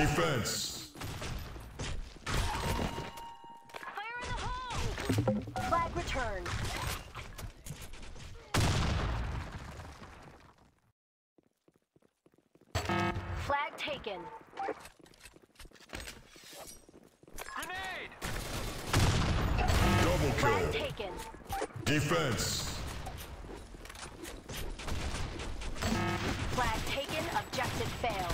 Defense. Fire in the hole. Flag returned. Flag taken. Grenade. Double kill. Flag taken. Defense. Flag taken. Objective failed.